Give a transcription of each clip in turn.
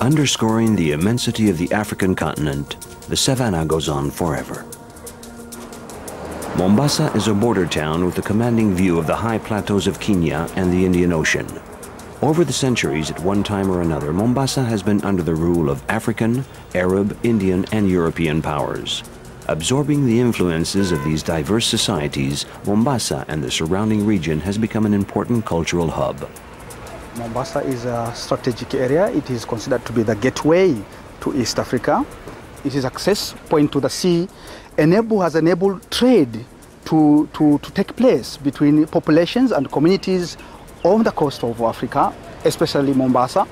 Underscoring the immensity of the African continent, the savannah goes on forever. Mombasa is a border town with a commanding view of the high plateaus of Kenya and the Indian Ocean. Over the centuries, at one time or another, Mombasa has been under the rule of African, Arab, Indian, and European powers. Absorbing the influences of these diverse societies, Mombasa and the surrounding region has become an important cultural hub. Mombasa is a strategic area. It is considered to be the gateway to East Africa. It is access point to the sea, enable has enabled trade to, to, to take place between populations and communities on the coast of Africa, especially Mombasa.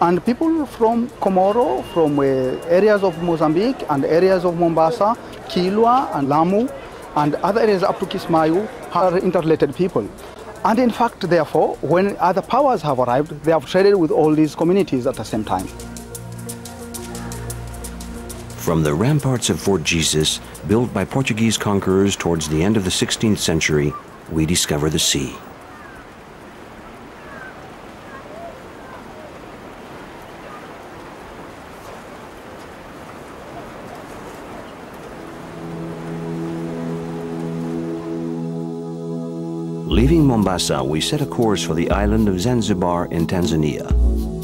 And people from Comoro, from uh, areas of Mozambique and areas of Mombasa, Kilwa and Lamu, and other areas up to Kismayu are interrelated people. And in fact, therefore, when other powers have arrived, they have traded with all these communities at the same time. From the ramparts of Fort Jesus, built by Portuguese conquerors towards the end of the 16th century, we discover the sea. Leaving Mombasa, we set a course for the island of Zanzibar in Tanzania,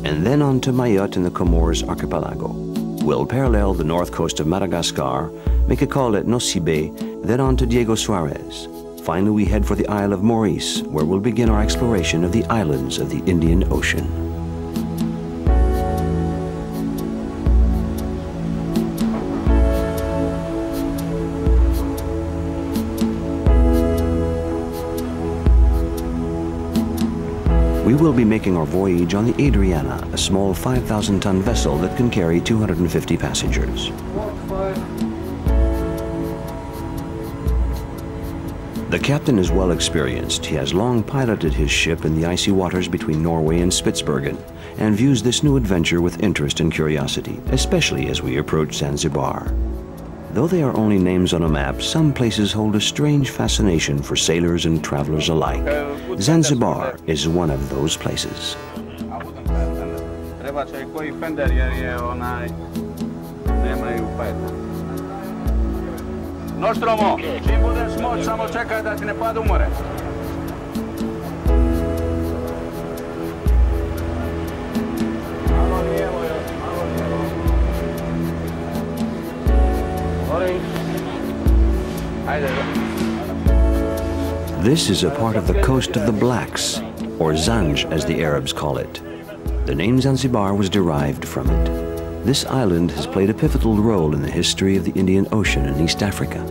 and then on to Mayotte in the Comores archipelago. We'll parallel the north coast of Madagascar, make a call at Nosy Be, then on to Diego Suarez. Finally, we head for the Isle of Maurice, where we'll begin our exploration of the islands of the Indian Ocean. Will be making our voyage on the Adriana, a small 5,000 ton vessel that can carry 250 passengers. The captain is well experienced. He has long piloted his ship in the icy waters between Norway and Spitsbergen and views this new adventure with interest and curiosity, especially as we approach Zanzibar. Though they are only names on a map, some places hold a strange fascination for sailors and travelers alike. Zanzibar is one of those places. Nostromo, čim budeš moć, samo čekaj da ti ne pada umore. This is a part of the coast of the Blacks, or Zanj as the Arabs call it. The name Zanzibar was derived from it. This island has played a pivotal role in the history of the Indian Ocean in East Africa.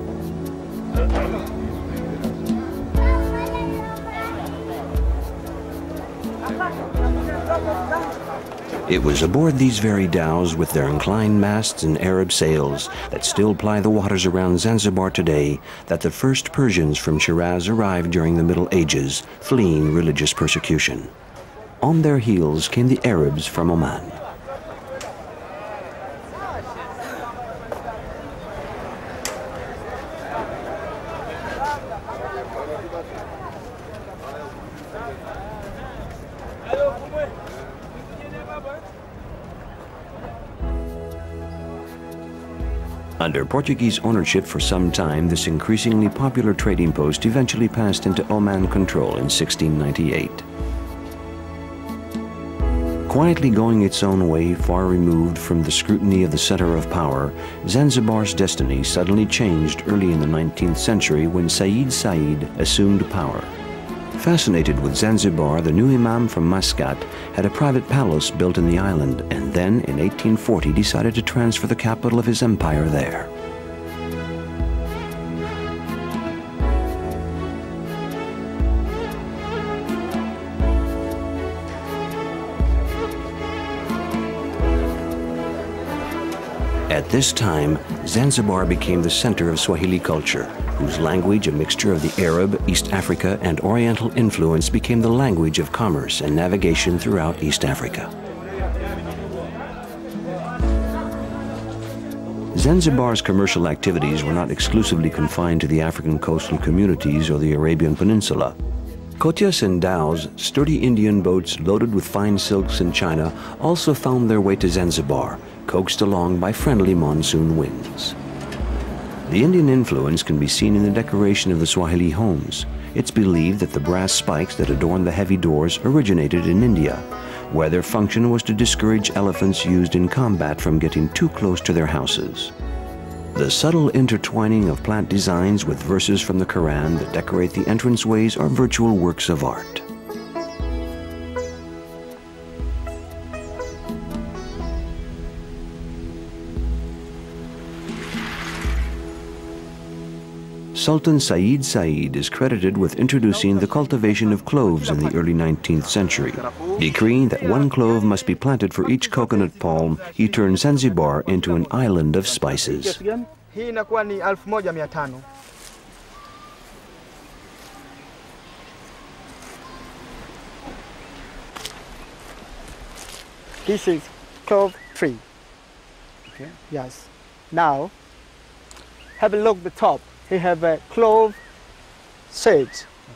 It was aboard these very dhows with their inclined masts and Arab sails that still ply the waters around Zanzibar today that the first Persians from Shiraz arrived during the Middle Ages, fleeing religious persecution. On their heels came the Arabs from Oman. Under Portuguese ownership for some time, this increasingly popular trading post eventually passed into Oman control in 1698. Quietly going its own way, far removed from the scrutiny of the center of power, Zanzibar's destiny suddenly changed early in the 19th century when Said Said assumed power. Fascinated with Zanzibar, the new Imam from Muscat had a private palace built in the island and then, in 1840, decided to transfer the capital of his empire there. This time, Zanzibar became the center of Swahili culture, whose language, a mixture of the Arab, East Africa, and Oriental influence, became the language of commerce and navigation throughout East Africa. Zanzibar's commercial activities were not exclusively confined to the African coastal communities or the Arabian Peninsula. Kotias and dhows, sturdy Indian boats loaded with fine silks and china, also found their way to Zanzibar, coaxed along by friendly monsoon winds. The Indian influence can be seen in the decoration of the Swahili homes. It's believed that the brass spikes that adorn the heavy doors originated in India, where their function was to discourage elephants used in combat from getting too close to their houses. The subtle intertwining of plant designs with verses from the Quran that decorate the entranceways are virtual works of art. Sultan Said Said is credited with introducing the cultivation of cloves in the early 19th century. Decreeing that one clove must be planted for each coconut palm, he turned Zanzibar into an island of spices. Hii inakuwa ni 1500. This is clove tree. Okay. Yes. Now, have a look at the top. He have a clove seed.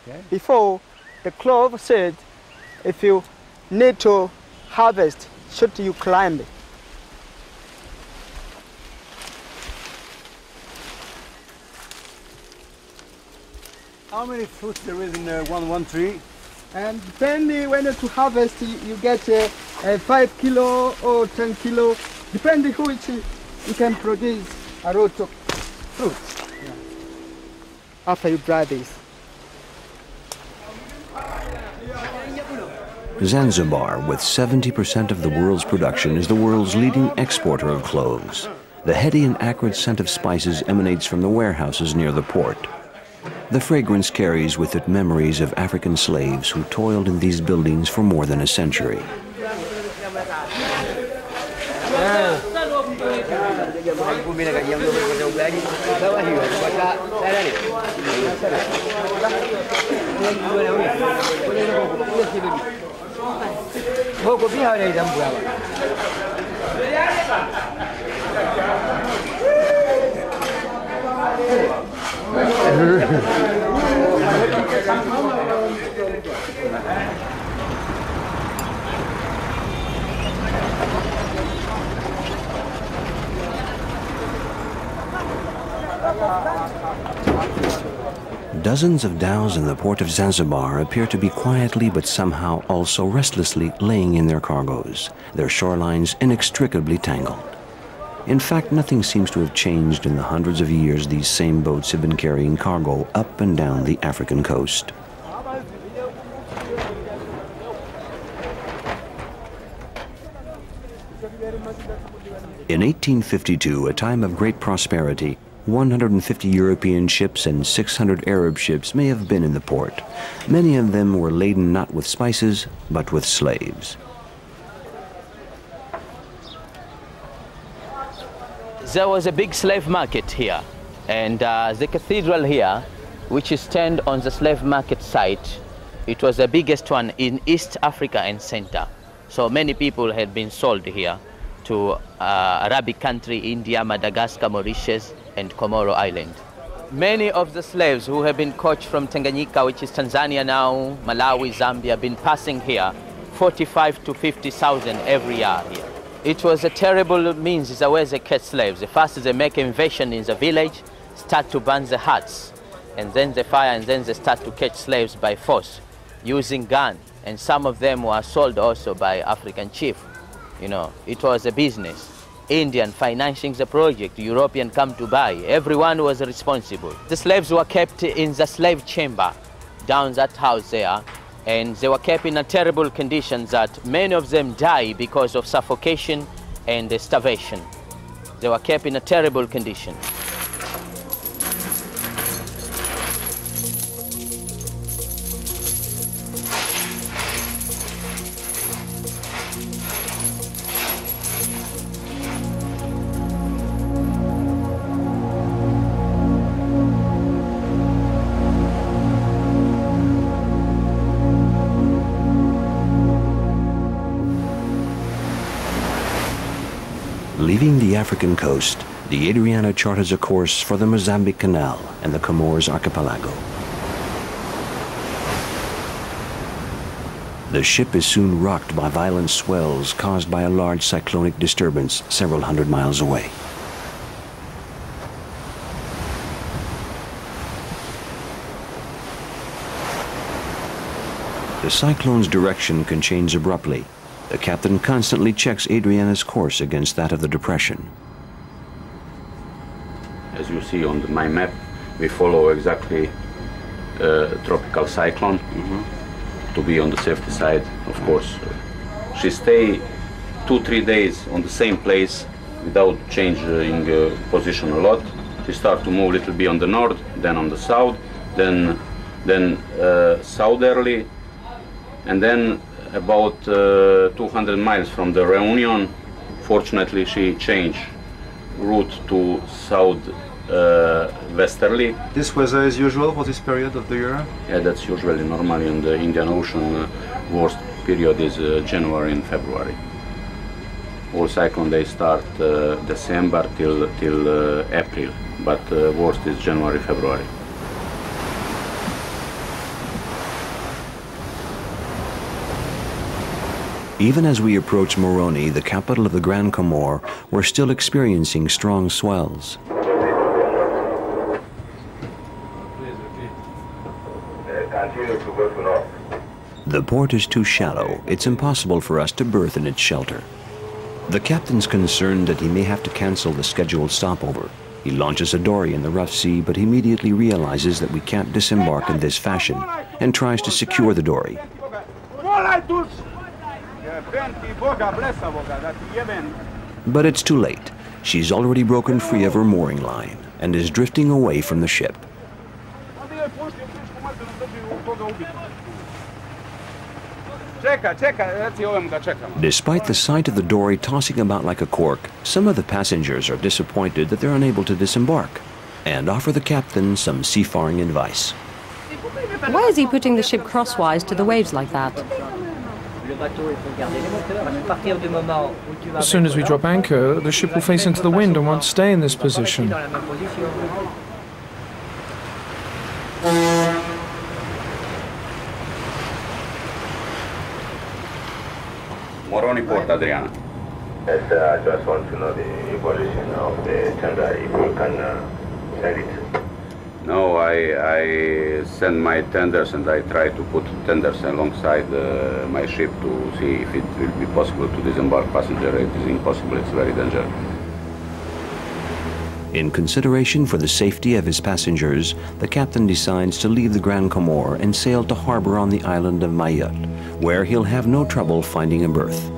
Okay. Before the clove seed, if you need to harvest, should you climb it? How many fruits there is in uh, one one tree? And depending when to harvest, you, you get a, a five kilo or ten kilo, depending which you can produce a lot of fruit. After you dry this. Zanzibar, with 70% of the world's production, is the world's leading exporter of cloves. The heady and acrid scent of spices emanates from the warehouses near the port. The fragrance carries with it memories of African slaves who toiled in these buildings for more than a century. jam kumi nak jam dua belas jam lagi bawah hiu baca ada ni Bawa kopi hari dalam berapa? Hehehe Dozens of dhows in the port of Zanzibar appear to be quietly but somehow also restlessly laying in their cargoes, their shorelines inextricably tangled. In fact, nothing seems to have changed in the hundreds of years these same boats have been carrying cargo up and down the African coast. In 1852, a time of great prosperity, 150 European ships and 600 Arab ships may have been in the port. Many of them were laden not with spices, but with slaves. There was a big slave market here, and uh, the cathedral here, which is stand on the slave market site, it was the biggest one in East Africa and Center. So many people had been sold here to uh, Arabic country, India, Madagascar, Mauritius, and Comoro Island. Many of the slaves who have been caught from Tanganyika, which is Tanzania now, Malawi, Zambia, have been passing here, 45 to 50,000 every year here. It was a terrible means the way they catch slaves. First they make invasion in the village, start to burn the huts, and then they fire, and then they start to catch slaves by force, using gun. And some of them were sold also by African chief. You know, it was a business. Indian financing the project, European come to buy. Everyone was responsible. The slaves were kept in the slave chamber down that house there, and they were kept in a terrible condition that many of them die because of suffocation and starvation. They were kept in a terrible condition. Leaving the African coast, the Adriana charters a course for the Mozambique Canal and the Comores Archipelago. The ship is soon rocked by violent swells caused by a large cyclonic disturbance several hundred miles away. The cyclone's direction can change abruptly. The captain constantly checks Adriana's course against that of the depression. As you see on the, my map, we follow exactly uh, tropical cyclone to be on the safety side, of course. She stay two, three days on the same place without changing uh, position a lot. She start to move a little bit on the north, then on the south, then then uh, southerly, and then about uh, 200 miles from the Reunion, fortunately she changed route to south uh, westerly. This weather is usual for this period of the year? Yeah, that's usually normally in the Indian Ocean. Uh, worst period is uh, January and February. All cyclone they start uh, December till till uh, April, but worst is January February. Even as we approach Moroni, the capital of the Grand Comore, we're still experiencing strong swells. The port is too shallow. It's impossible for us to berth in its shelter. The captain's concerned that he may have to cancel the scheduled stopover. He launches a dory in the rough sea, but immediately realizes that we can't disembark in this fashion and tries to secure the dory. But it's too late. She's already broken free of her mooring line and is drifting away from the ship. Despite the sight of the dory tossing about like a cork, some of the passengers are disappointed that they're unable to disembark and offer the captain some seafaring advice. Why is he putting the ship crosswise to the waves like that? As soon as we drop anchor, the ship will face into the wind and won't stay in this position. Moroni Port, Adriana. Yes, sir, I just want to know the evolution of the tender, if you can uh, send it. No, I, I send my tenders and I try to put tenders alongside uh, my ship to see if it will be possible to disembark passenger. It is impossible, it's very dangerous. In consideration for the safety of his passengers, the captain decides to leave the Grand Comore and sail to harbor on the island of Mayotte, where he'll have no trouble finding a berth.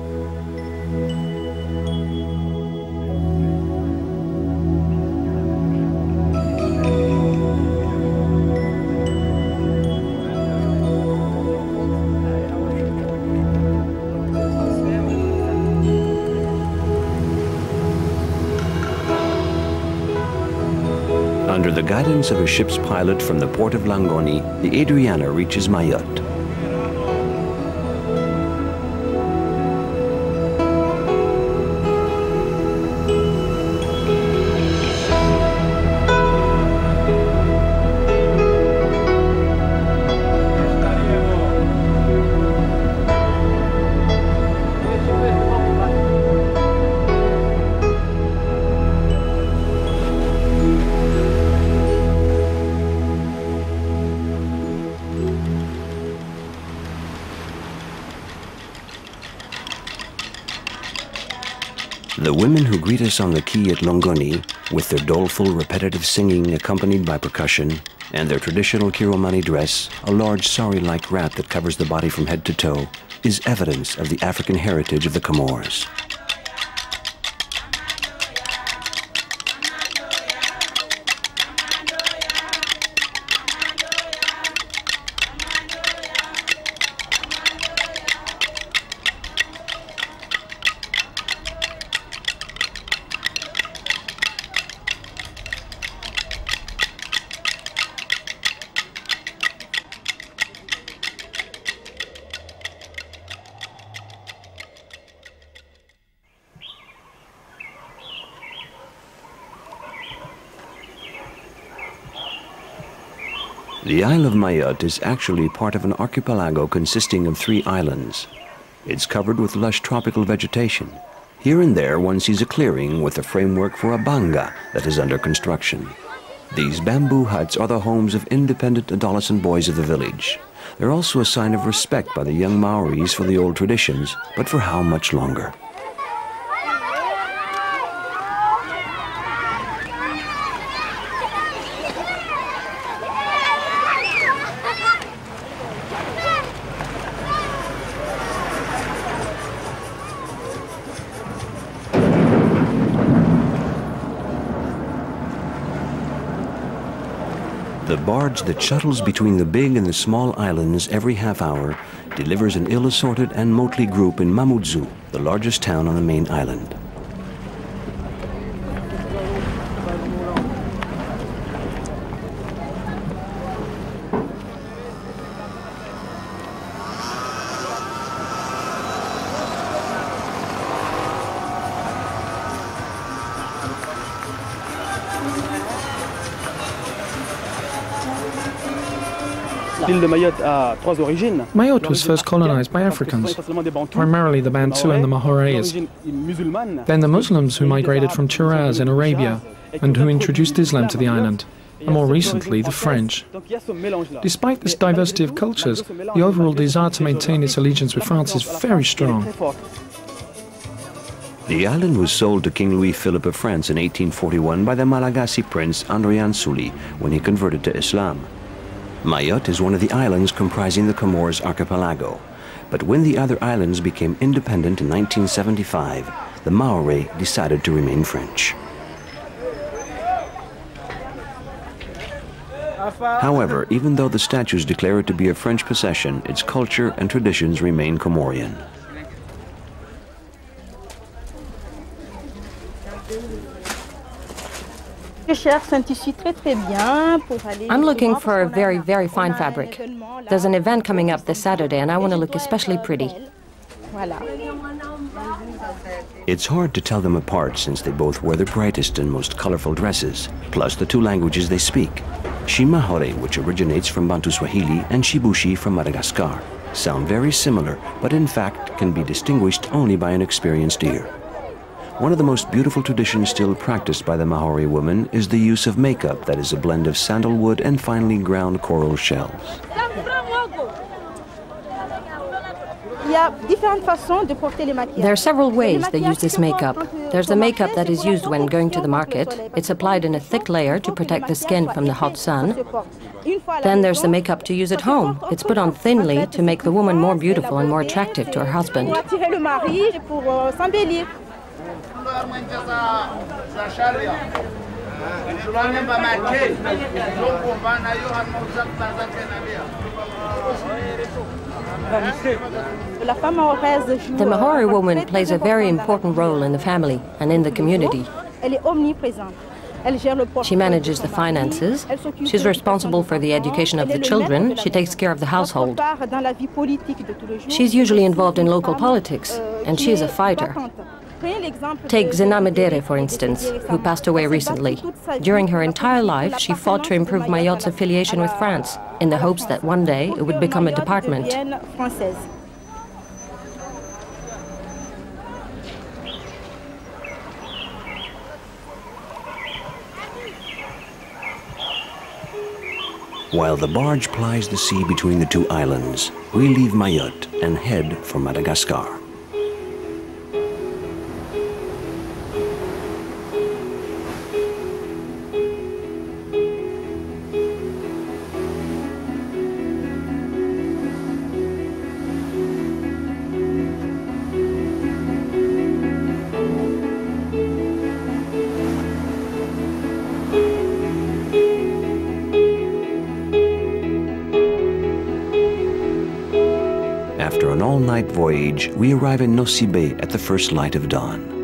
Guidance of a ship's pilot from the port of Longoni, the Adriana reaches Mayotte. On the quay at Longoni, with their doleful, repetitive singing accompanied by percussion, and their traditional Kiromani dress, a large sari-like wrap that covers the body from head to toe, is evidence of the African heritage of the Comores. The Isle of Mayotte is actually part of an archipelago consisting of three islands. It's covered with lush tropical vegetation. Here and there one sees a clearing with a framework for a banga that is under construction. These bamboo huts are the homes of independent adolescent boys of the village. They're also a sign of respect by the young Mahorais for the old traditions, but for how much longer? Barge that shuttles between the big and the small islands every half hour delivers an ill-assorted and motley group in Mamoudzou, the largest town on the main island. Mayotte was first colonized by Africans, primarily the Bantu and the Mahorais. Then the Muslims who migrated from Shiraz in Arabia and who introduced Islam to the island, and more recently the French. Despite this diversity of cultures, the overall desire to maintain its allegiance with France is very strong. The island was sold to King Louis Philip of France in 1841 by the Malagasy prince Andriantsoly when he converted to Islam. Mayotte is one of the islands comprising the Comores archipelago. But when the other islands became independent in 1975, the Mahorais decided to remain French. However, even though the statues declare it to be a French possession, its culture and traditions remain Comorian. I'm looking for a very, very fine fabric. There's an event coming up this Saturday and I want to look especially pretty. It's hard to tell them apart since they both wear the brightest and most colorful dresses, plus the two languages they speak. Tshimahore, which originates from Bantu Swahili, and Shibushi from Madagascar, sound very similar, but in fact can be distinguished only by an experienced ear. One of the most beautiful traditions still practiced by the Mahorais woman is the use of makeup that is a blend of sandalwood and finely ground coral shells. There are several ways they use this makeup. There's the makeup that is used when going to the market. It's applied in a thick layer to protect the skin from the hot sun. Then there's the makeup to use at home. It's put on thinly to make the woman more beautiful and more attractive to her husband. The Mahorais woman plays a very important role in the family and in the community. She manages the finances. She's responsible for the education of the children. She takes care of the household. She's usually involved in local politics, and she is a fighter. Take Zena M'Déré, for instance, who passed away recently. During her entire life, she fought to improve Mayotte's affiliation with France, in the hopes that one day it would become a department. While the barge plies the sea between the two islands, we leave Mayotte and head for Madagascar. We arrive in Nosy Be at the first light of dawn.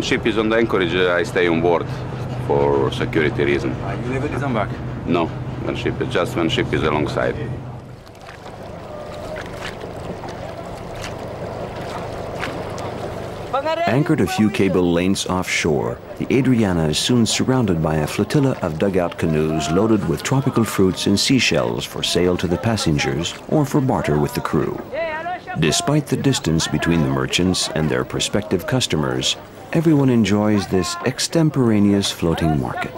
When ship is on the anchorage, I stay on board for security reason. Uh, you never disembark? No, when ship just when ship is alongside. Anchored a few cable lengths offshore, the Adriana is soon surrounded by a flotilla of dugout canoes loaded with tropical fruits and seashells for sale to the passengers or for barter with the crew. Despite the distance between the merchants and their prospective customers, everyone enjoys this extemporaneous floating market.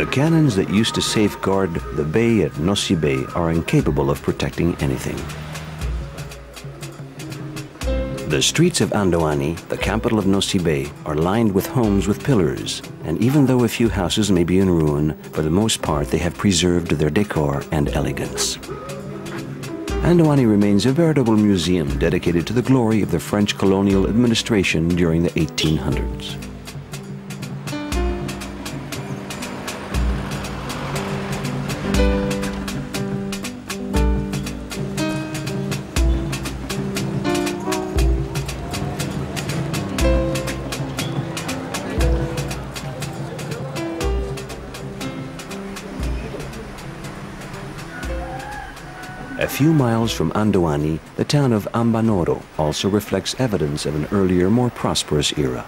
The cannons that used to safeguard the bay at Nosy Be are incapable of protecting anything. The streets of Andoany, the capital of Nosy Be, are lined with homes with pillars, and even though a few houses may be in ruin, for the most part they have preserved their decor and elegance. Andoany remains a veritable museum dedicated to the glory of the French colonial administration during the 1800s. Miles from Andoany, the town of Ambanoro also reflects evidence of an earlier, more prosperous era.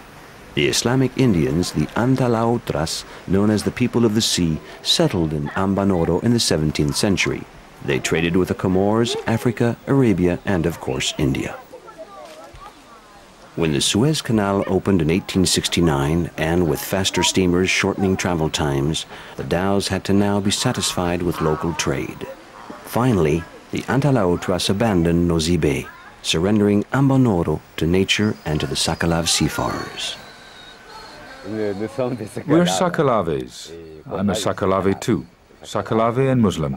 The Islamic Indians, the Antalaotras, known as the people of the sea, settled in Ambanoro in the 17th century. They traded with the Comores, Africa, Arabia, and of course India. When the Suez Canal opened in 1869, and with faster steamers shortening travel times, the dhows had to now be satisfied with local trade. Finally, the Antalaotras abandoned Nosy Be, surrendering Ambanoro to nature and to the Sakalav seafarers. We're Sakalaves. I'm a Sakalave too. Sakalave and Muslim.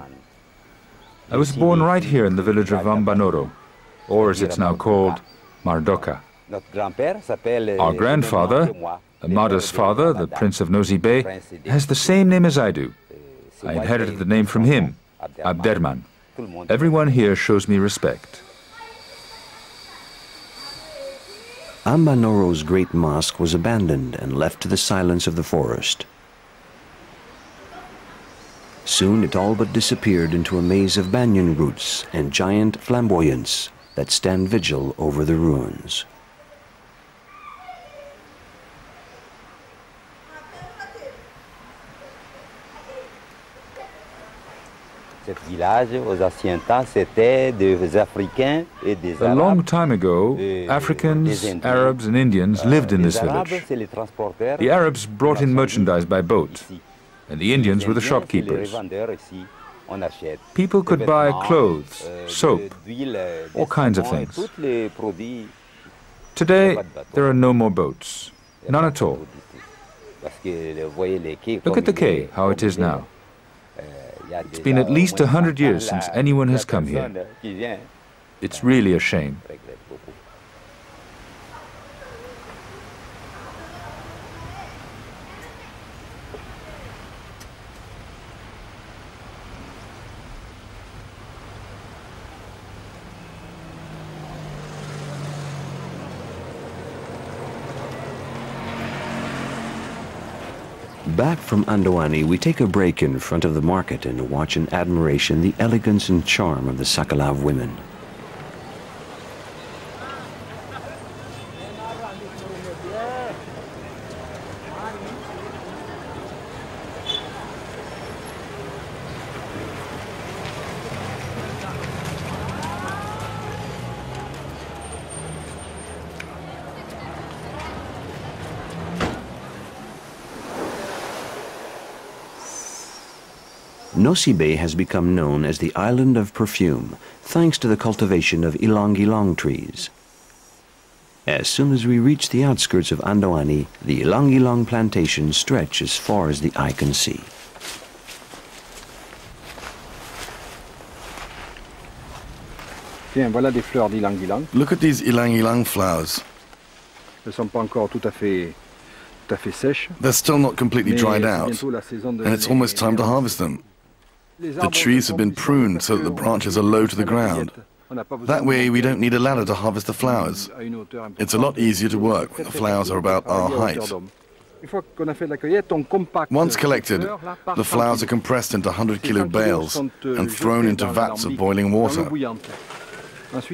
I was born right here in the village of Ambanoro, or as it's now called, Marodoka. Our grandfather, Amada's father, the Prince of Bay, has the same name as I do. I inherited the name from him, Abderman. Everyone here shows me respect. Ambanoro's great mosque was abandoned and left to the silence of the forest. Soon it all but disappeared into a maze of banyan roots and giant flamboyants that stand vigil over the ruins. A long time ago, Africans, Arabs, and Indians lived in this village. The Arabs brought in merchandise by boat, and the Indians were the shopkeepers. People could buy clothes, soap, all kinds of things. Today, there are no more boats, none at all. Look at the quay, how it is now. It's been at least a hundred years since anyone has come here. It's really a shame. Back from Andoany, we take a break in front of the market and watch in admiration the elegance and charm of the Sakalav women. Nosy Be has become known as the island of perfume, thanks to the cultivation of ylang ylang trees. As soon as we reach the outskirts of Andoany, the ylang ylang plantations stretch as far as the eye can see. Look at these ylang ylang flowers. They're still not completely dried out, and it's almost time to harvest them. The trees have been pruned so that the branches are low to the ground. That way we don't need a ladder to harvest the flowers. It's a lot easier to work when the flowers are about our height. Once collected, the flowers are compressed into 100 kilo bales and thrown into vats of boiling water.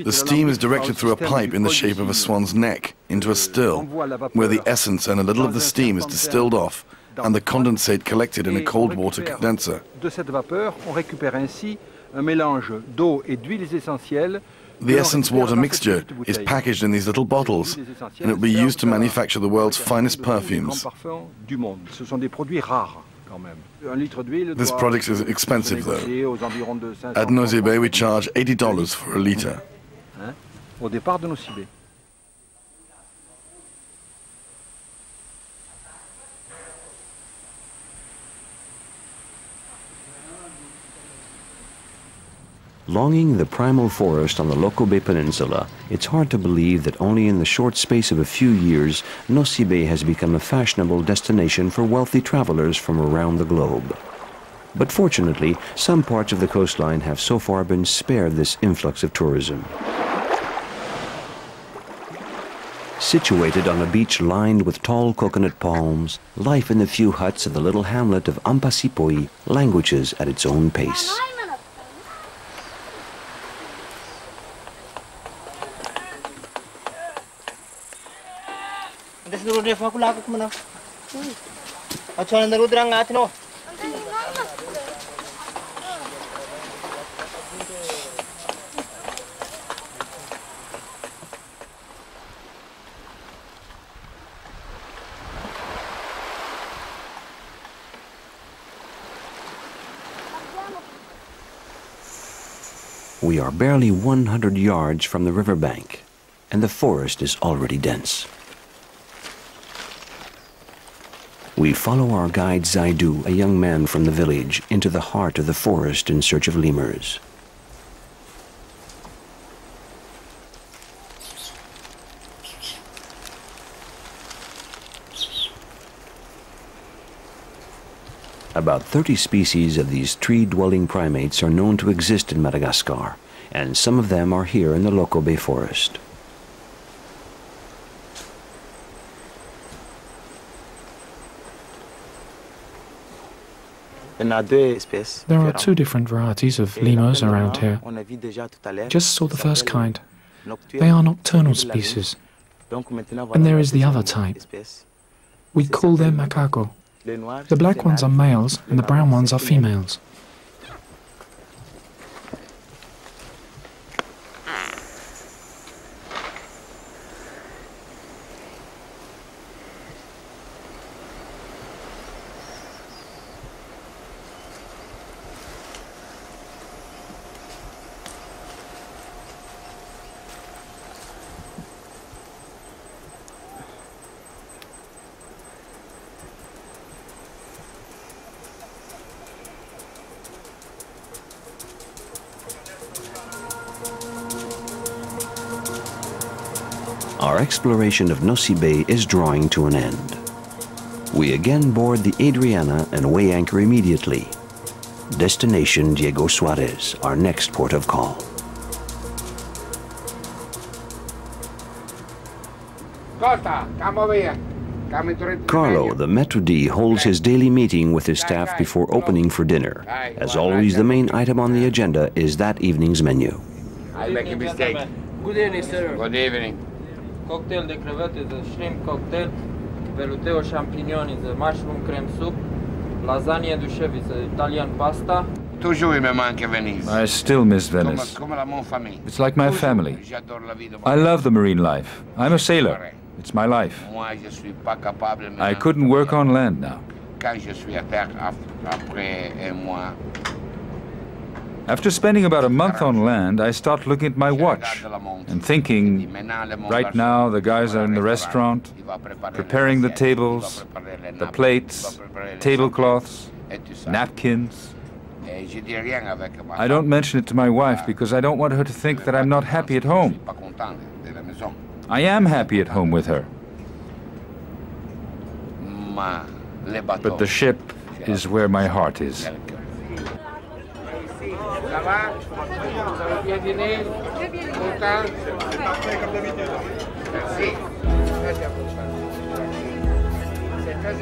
The steam is directed through a pipe in the shape of a swan's neck into a still, where the essence and a little of the steam is distilled off and the condensate collected in a cold water condenser. The essence water mixture is packaged in these little bottles and it will be used to manufacture the world's finest perfumes. This product is expensive though. At Nosy Be we charge $80 for a litre. Longing the primal forest on the Lokobe Peninsula, it's hard to believe that only in the short space of a few years, Nosy Be has become a fashionable destination for wealthy travelers from around the globe. But fortunately, some parts of the coastline have so far been spared this influx of tourism. Situated on a beach lined with tall coconut palms, life in the few huts of the little hamlet of Ampasipohy languishes at its own pace. Oh. We are barely 100 yards from the riverbank, and the forest is already dense. We follow our guide Zaidu, a young man from the village, into the heart of the forest in search of lemurs. About 30 species of these tree-dwelling primates are known to exist in Madagascar, and some of them are here in the Lokobe forest. There are two different varieties of lemurs around here. Just saw the first kind. They are nocturnal species. And there is the other type. We call them macaco. The black ones are males and the brown ones are females. Exploration of Nosy Be is drawing to an end. We again board the Adriana and weigh anchor immediately. Destination Diego Suarez, our next port of call. Carlo, the maître d', holds his daily meeting with his staff before opening for dinner. As always, the main item on the agenda is that evening's menu. I make a mistake. Good evening, sir. Good evening. Cocktail de crevette, the shrimp cocktail, veluteo champignoni, the mushroom creme soup, lasagne duchev, the Italian pasta. I still miss Venice. It's like my family. I love the marine life. I'm a sailor. It's my life. I couldn't work on land now. After spending about a month on land, I start looking at my watch and thinking, right now the guys are in the restaurant, preparing the tables, the plates, tablecloths, napkins. I don't mention it to my wife because I don't want her to think that I'm not happy at home. I am happy at home with her. But the ship is where my heart is. Va Vous avez bien dîné Content Merci. Très important. C'est très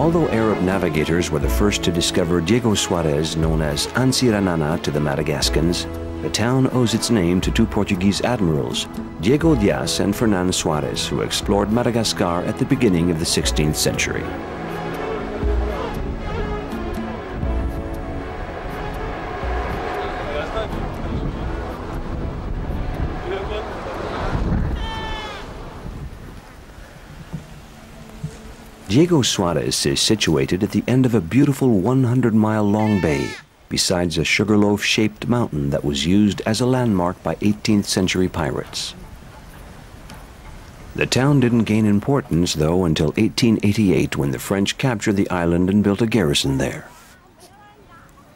Although Arab navigators were the first to discover Diego Suarez, known as Antsiranana to the Madagascans, the town owes its name to two Portuguese admirals, Diego Dias and Fernando Suarez, who explored Madagascar at the beginning of the 16th century. Diego Suarez is situated at the end of a beautiful 100-mile-long bay besides a sugarloaf-shaped mountain that was used as a landmark by 18th century pirates. The town didn't gain importance, though, until 1888 when the French captured the island and built a garrison there.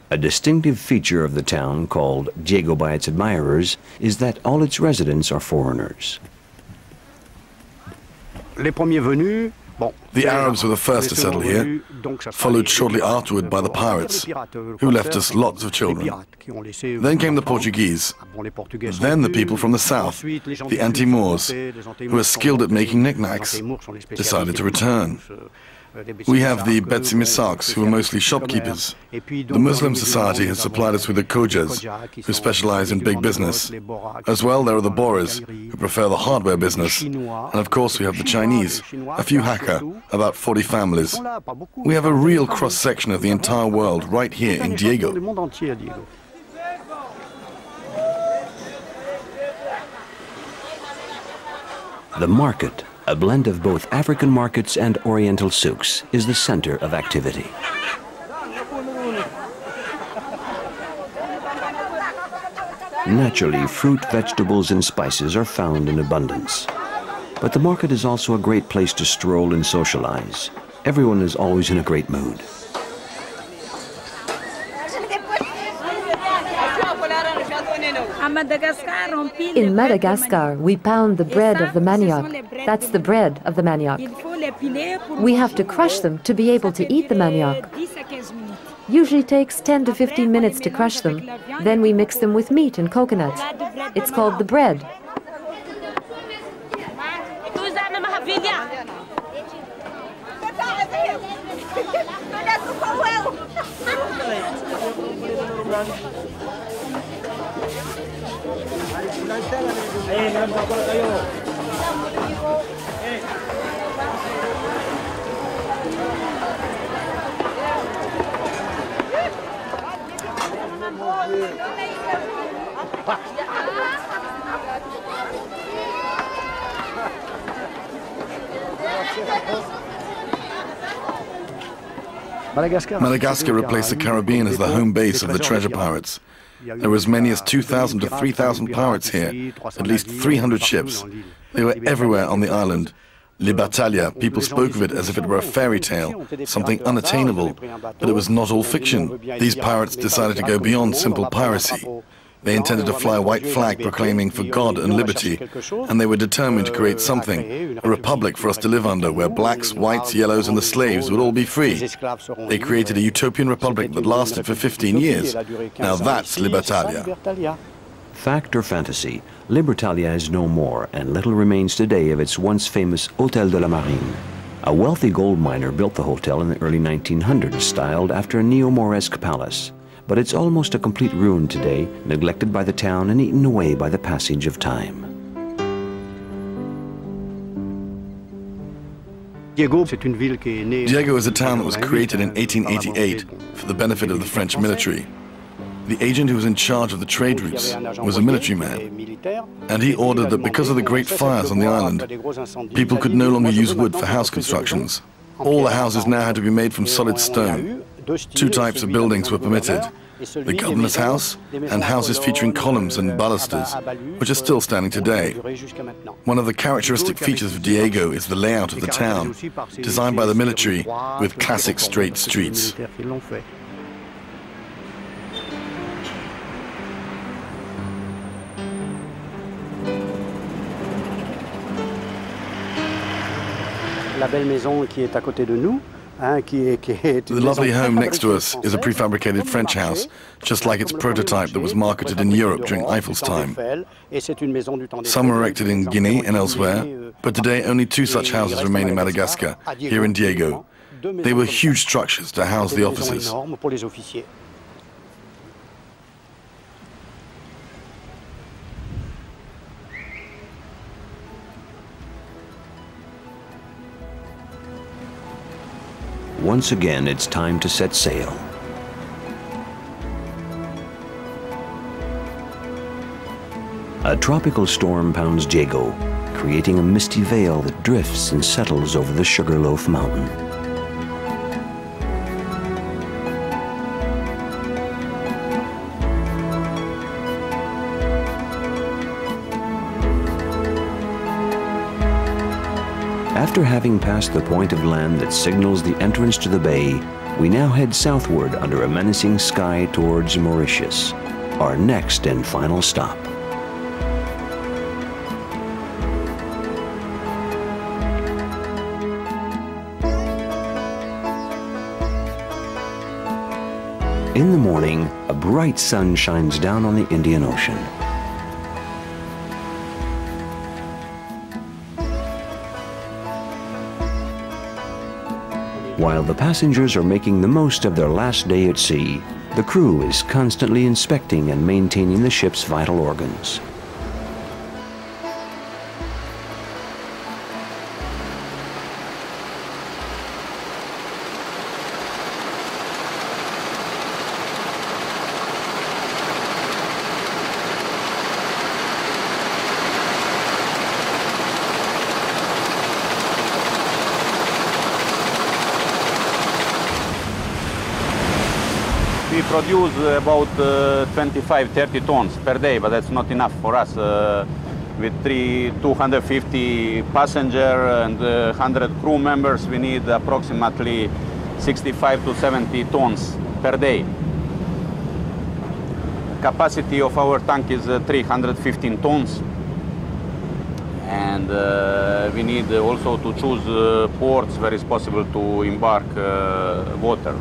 A distinctive feature of the town, called Diego by its admirers, is that all its residents are foreigners. Les premiers venus the Arabs were the first to settle here, followed shortly afterward by the pirates, who left us lots of children. Then came the Portuguese, then the people from the south, the Antemoros, who are skilled at making knickknacks, decided to return. We have the Betsimisaks, who are mostly shopkeepers. The Muslim Society has supplied us with the Khojas, who specialize in big business. As well, there are the Bohras, who prefer the hardware business. And of course, we have the Chinese, a few Hakka, about 40 families. We have a real cross-section of the entire world right here in Diego. The market a blend of both African markets and Oriental souks, is the center of activity. Naturally, fruit, vegetables, and spices are found in abundance. But the market is also a great place to stroll and socialize. Everyone is always in a great mood. In Madagascar, we pound the bread of the manioc. That's the bread of the manioc. We have to crush them to be able to eat the manioc. Usually takes 10 to 15 minutes to crush them. Then we mix them with meat and coconuts. It's called the bread. Madagascar replaced the Caribbean as the home base of the treasure pirates. There were as many as 2,000 to 3,000 pirates here, at least 300 ships. They were everywhere on the island. Libertalia, people spoke of it as if it were a fairy tale, something unattainable, but it was not all fiction. These pirates decided to go beyond simple piracy. They intended to fly a white flag proclaiming for God and liberty, and they were determined to create something, a republic for us to live under, where blacks, whites, yellows, and the slaves would all be free. They created a utopian republic that lasted for 15 years. Now that's Libertalia. Fact or fantasy, Libertalia is no more, and little remains today of its once famous Hôtel de la Marine. A wealthy gold miner built the hotel in the early 1900s, styled after a neo-Mauresque palace but it's almost a complete ruin today, neglected by the town and eaten away by the passage of time. Diego is a town that was created in 1888 for the benefit of the French military. The agent who was in charge of the trade routes was a military man, and he ordered that because of the great fires on the island, people could no longer use wood for house constructions. All the houses now had to be made from solid stone. Two types of buildings were permitted, the governor's house and houses featuring columns and balusters, which are still standing today. One of the characteristic features of Diego is the layout of the town, designed by the military with classic straight streets. La belle maison qui est à côté de nous, the lovely home next to us is a prefabricated French house, just like its prototype that was marketed in Europe during Eiffel's time. Some were erected in Guinea and elsewhere, but today only two such houses remain in Madagascar, here in Diego. They were huge structures to house the officers. Once again, it's time to set sail. A tropical storm pounds Diego, creating a misty veil that drifts and settles over the Sugarloaf Mountain. After having passed the point of land that signals the entrance to the bay, we now head southward under a menacing sky towards Mauritius, our next and final stop. In the morning, a bright sun shines down on the Indian Ocean. While the passengers are making the most of their last day at sea, the crew is constantly inspecting and maintaining the ship's vital organs. Produce about uh, 25, 30 tons per day, but that's not enough for us. Uh, with three, 250 passenger and uh, 100 crew members, we need approximately 65 to 70 tons per day. Capacity of our tank is uh, 315 tons. And uh, we need also to choose uh, ports where it's possible to embark water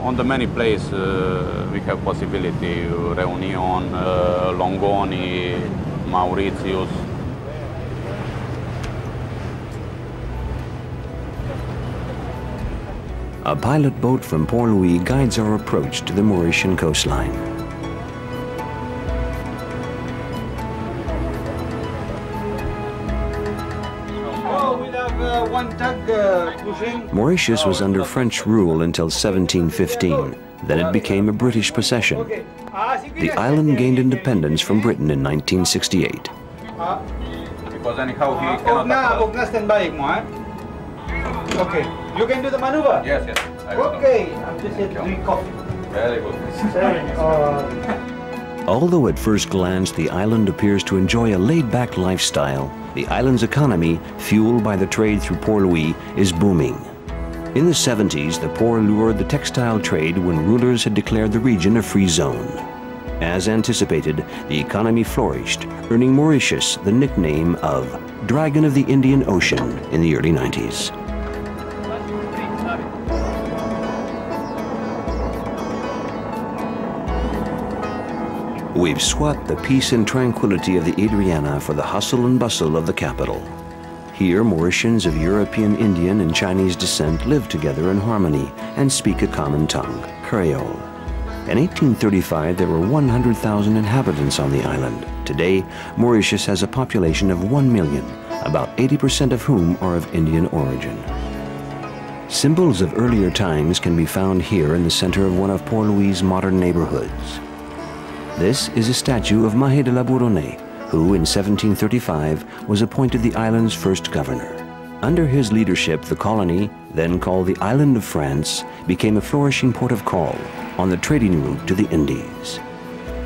on the many places uh, we have possibility, Reunion, uh, Longoni, Mauritius. A pilot boat from Port Louis guides our approach to the Mauritian coastline. Mauritius was under French rule until 1715. Then it became a British possession. The island gained independence from Britain in 1968. Because anyhow he cannot... stand by Okay, you can do the maneuver? Yes, yes. Okay, I'm just here drink coffee. Very good. Uh, Although at first glance the island appears to enjoy a laid-back lifestyle, the island's economy, fueled by the trade through Port Louis, is booming. In the 70s, the poor lured the textile trade when rulers had declared the region a free zone. As anticipated, the economy flourished, earning Mauritius the nickname of Dragon of the Indian Ocean in the early 90s. We've swapped the peace and tranquility of the Adriana for the hustle and bustle of the capital. Here, Mauritians of European, Indian, and Chinese descent live together in harmony and speak a common tongue, Creole. In 1835, there were 100,000 inhabitants on the island. Today, Mauritius has a population of 1 million, about 80% of whom are of Indian origin. Symbols of earlier times can be found here in the center of one of Port Louis' modern neighborhoods. This is a statue of Mahé de la Bourdonnais, who in 1735 was appointed the island's first governor. Under his leadership, the colony, then called the Island of France, became a flourishing port of call on the trading route to the Indies.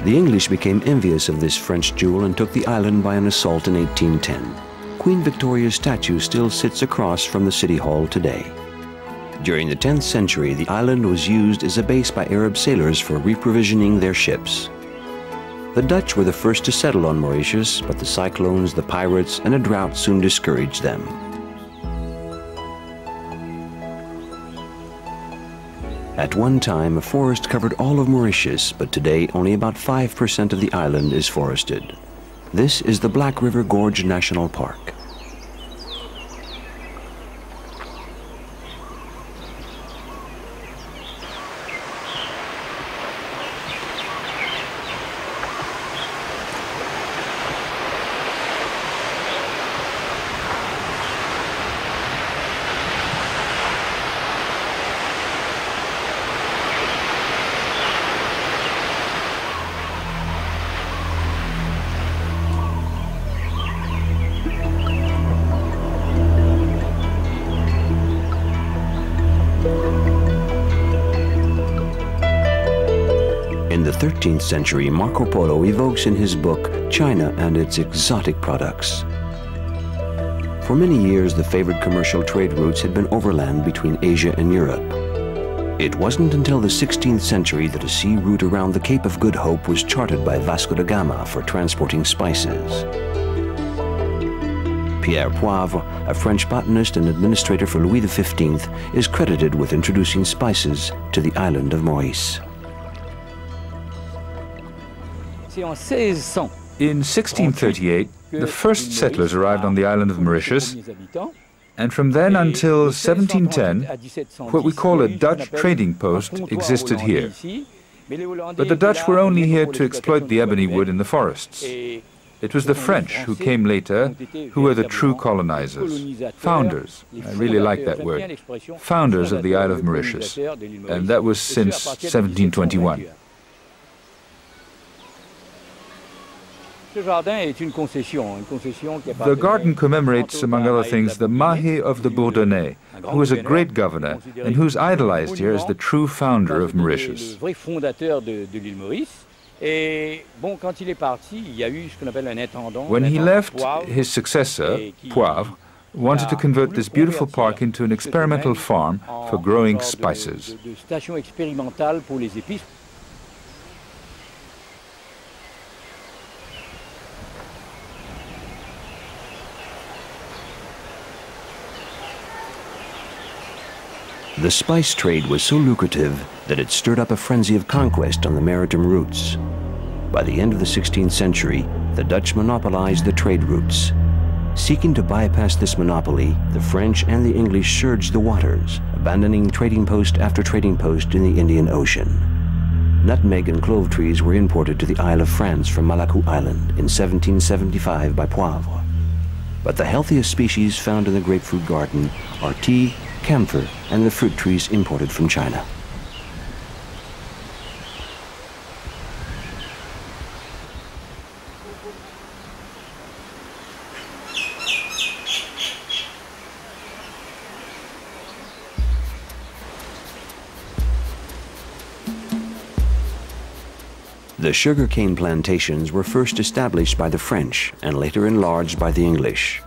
The English became envious of this French jewel and took the island by an assault in 1810. Queen Victoria's statue still sits across from the City Hall today. During the 10th century, the island was used as a base by Arab sailors for reprovisioning their ships. The Dutch were the first to settle on Mauritius, but the cyclones, the pirates, and a drought soon discouraged them. At one time, a forest covered all of Mauritius, but today only about 5% of the island is forested. This is the Black River Gorge National Park. 13th century, Marco Polo evokes in his book China and its exotic products. For many years, the favored commercial trade routes had been overland between Asia and Europe. It wasn't until the 16th century that a sea route around the Cape of Good Hope was charted by Vasco da Gama for transporting spices. Pierre Poivre, a French botanist and administrator for Louis XV, is credited with introducing spices to the island of Maurice. In 1638, the first settlers arrived on the island of Mauritius, and from then until 1710, what we call a Dutch trading post existed here. But the Dutch were only here to exploit the ebony wood in the forests. It was the French who came later who were the true colonizers, founders, I really like that word, founders of the Isle of Mauritius, and that was since 1721. The garden commemorates, among other things, the Mahé of the Bourdonnais, who was a great governor and who's idolized here as the true founder of Mauritius. When he left, his successor, Poivre, wanted to convert this beautiful park into an experimental farm for growing spices. The spice trade was so lucrative that it stirred up a frenzy of conquest on the maritime routes. By the end of the 16th century, the Dutch monopolized the trade routes. Seeking to bypass this monopoly, the French and the English surged the waters, abandoning trading post after trading post in the Indian Ocean. Nutmeg and clove trees were imported to the Isle of France from Malacu Island in 1775 by Poivre. But the healthiest species found in the grapefruit garden are tea, camphor, and the fruit trees imported from China. The sugarcane plantations were first established by the French and later enlarged by the English.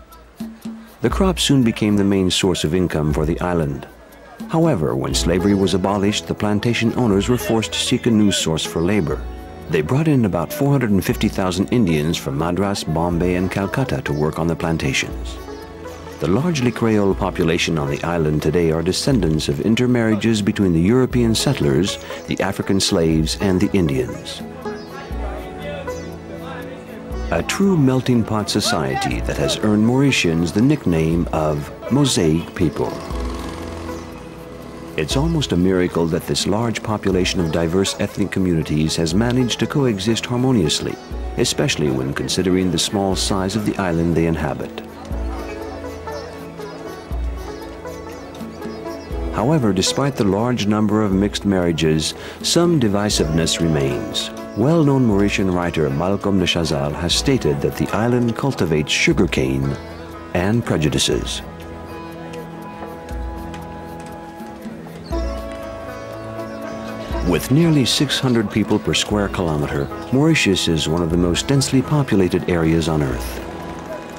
The crop soon became the main source of income for the island. However, when slavery was abolished, the plantation owners were forced to seek a new source for labor. They brought in about 450,000 Indians from Madras, Bombay, and Calcutta to work on the plantations. The largely Creole population on the island today are descendants of intermarriages between the European settlers, the African slaves, and the Indians. A true melting pot society that has earned Mauritians the nickname of Mosaic people. It's almost a miracle that this large population of diverse ethnic communities has managed to coexist harmoniously, especially when considering the small size of the island they inhabit. However, despite the large number of mixed marriages, some divisiveness remains. Well-known Mauritian writer Malcolm de Chazal has stated that the island cultivates sugarcane and prejudices. With nearly 600 people per square kilometer, Mauritius is one of the most densely populated areas on Earth.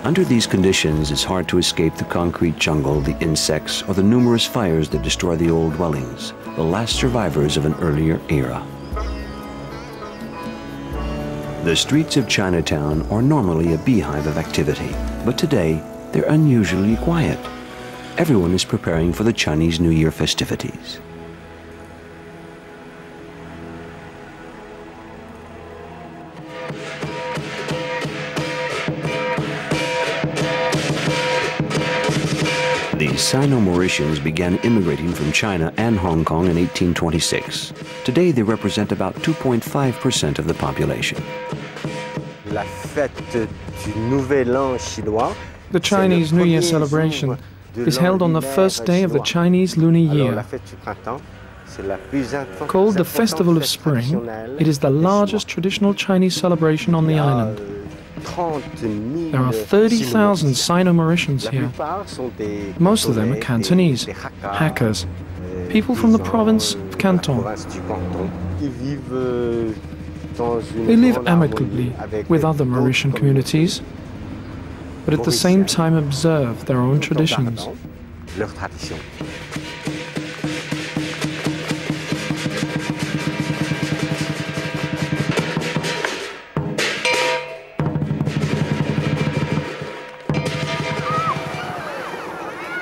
Under these conditions, it's hard to escape the concrete jungle, the insects, or the numerous fires that destroy the old dwellings, the last survivors of an earlier era. The streets of Chinatown are normally a beehive of activity, but today they're unusually quiet. Everyone is preparing for the Chinese New Year festivities. The Sino-Mauritians began immigrating from China and Hong Kong in 1826. Today they represent about 2.5% of the population. The Chinese New Year celebration is held on the first day of the Chinese lunar year. Called the Festival of Spring, it is the largest traditional Chinese celebration on the island. There are 30,000 Sino-Mauritians here. Most of them are Cantonese, Hakkas, people from the province of Canton. They live amicably with other Mauritian communities, but at the same time observe their own traditions.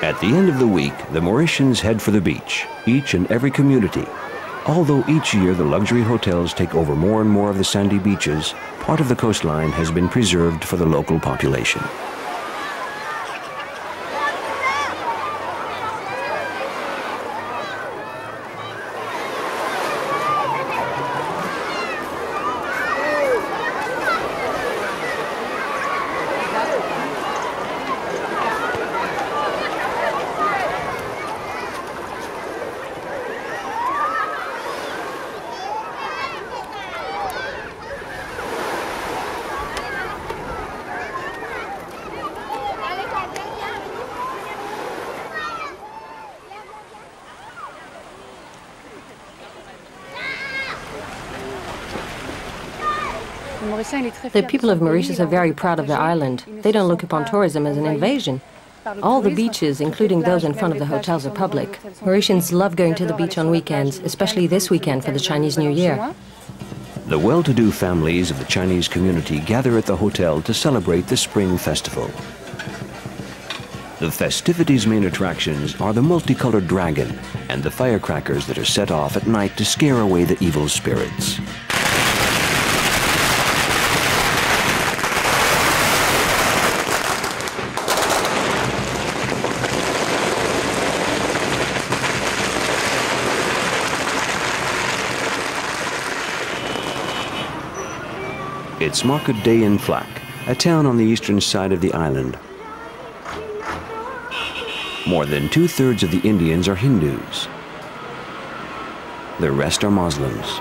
At the end of the week, the Mauritians head for the beach, each and every community. Although each year the luxury hotels take over more and more of the sandy beaches, part of the coastline has been preserved for the local population. The people of Mauritius are very proud of their island. They don't look upon tourism as an invasion. All the beaches, including those in front of the hotels, are public. Mauritians love going to the beach on weekends, especially this weekend for the Chinese New Year. The well-to-do families of the Chinese community gather at the hotel to celebrate the Spring Festival. The festivities' main attractions are the multicolored dragon and the firecrackers that are set off at night to scare away the evil spirits. It's day in a town on the eastern side of the island. More than two-thirds of the Indians are Hindus. The rest are Muslims.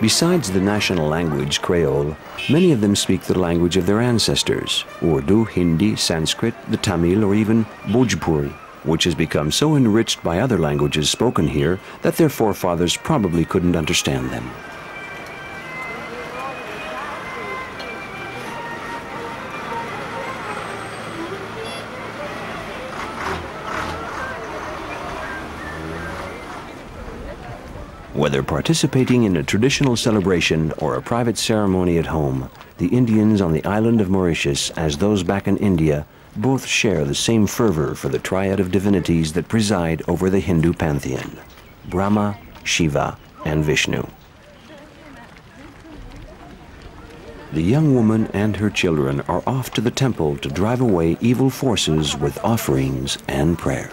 Besides the national language, Creole, many of them speak the language of their ancestors, Urdu, Hindi, Sanskrit, the Tamil, or even Bhojpuri, which has become so enriched by other languages spoken here that their forefathers probably couldn't understand them. Whether participating in a traditional celebration or a private ceremony at home, the Indians on the island of Mauritius, as those back in India, both share the same fervor for the triad of divinities that preside over the Hindu pantheon Brahma, Shiva, and Vishnu. The young woman and her children are off to the temple to drive away evil forces with offerings and prayers.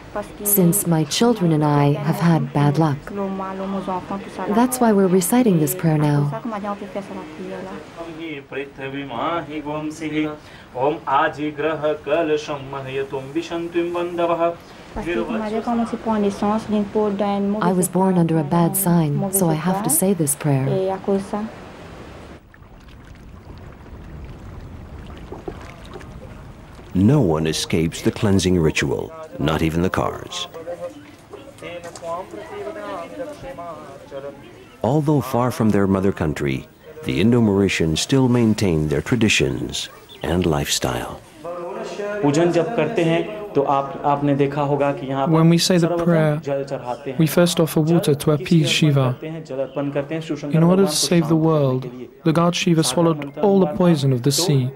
since my children and I have had bad luck. That's why we're reciting this prayer now. I was born under a bad sign, so I have to say this prayer. No one escapes the cleansing ritual, not even the cars. Although far from their mother country, the Indo-Mauritians still maintain their traditions and lifestyle. When we say the prayer, we first offer water to appease Shiva. In order to save the world, the god Shiva swallowed all the poison of the sea.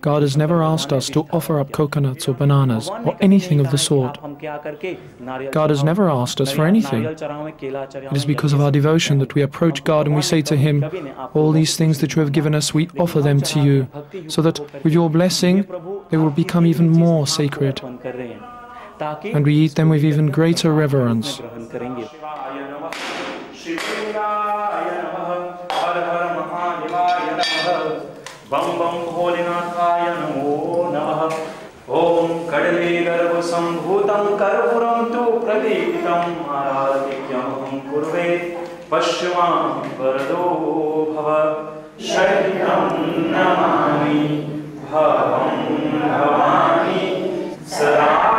God has never asked us to offer up coconuts or bananas or anything of the sort. God has never asked us for anything. It is because of our devotion that we approach God and we say to Him, All these things that you have given us, we offer them to you, so that with your blessing, they will become even more sacred. And we eat them with even greater reverence. बम बम भोलेनाथाय नमो नमः। ॐ कडले गर्भसम्भूतं कर्पूरं तु प्रदीपितम् आराधिक्यमहं कुर्वे पश्चिमां वरदो भव। शरीरं नमामि, भवं भवामि सदा